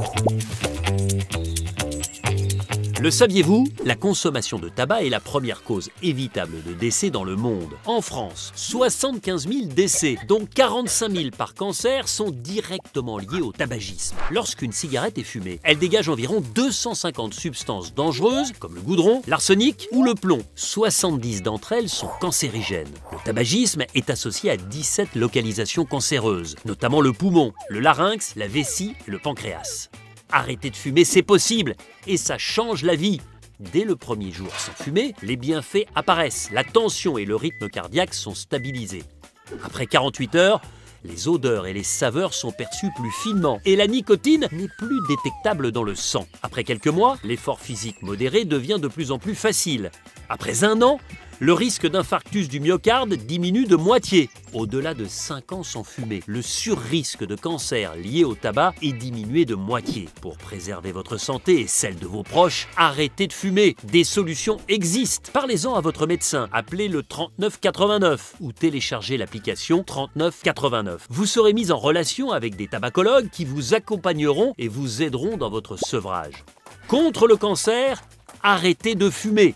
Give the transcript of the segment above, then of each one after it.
Thank you. Le saviez-vous La consommation de tabac est la première cause évitable de décès dans le monde. En France, 75 000 décès, dont 45 000 par cancer, sont directement liés au tabagisme. Lorsqu'une cigarette est fumée, elle dégage environ 250 substances dangereuses, comme le goudron, l'arsenic ou le plomb. 70 d'entre elles sont cancérigènes. Le tabagisme est associé à 17 localisations cancéreuses, notamment le poumon, le larynx, la vessie le pancréas. Arrêter de fumer, c'est possible et ça change la vie. Dès le premier jour sans fumer, les bienfaits apparaissent. La tension et le rythme cardiaque sont stabilisés. Après 48 heures, les odeurs et les saveurs sont perçues plus finement et la nicotine n'est plus détectable dans le sang. Après quelques mois, l'effort physique modéré devient de plus en plus facile. Après un an, le risque d'infarctus du myocarde diminue de moitié. Au-delà de 5 ans sans fumer, le surrisque de cancer lié au tabac est diminué de moitié. Pour préserver votre santé et celle de vos proches, arrêtez de fumer. Des solutions existent. Parlez-en à votre médecin, appelez le 3989 ou téléchargez l'application 3989. Vous serez mis en relation avec des tabacologues qui vous accompagneront et vous aideront dans votre sevrage. Contre le cancer, arrêtez de fumer.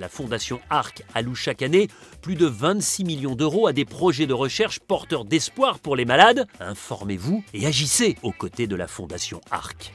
La Fondation ARC alloue chaque année plus de 26 millions d'euros à des projets de recherche porteurs d'espoir pour les malades. Informez-vous et agissez aux côtés de la Fondation ARC.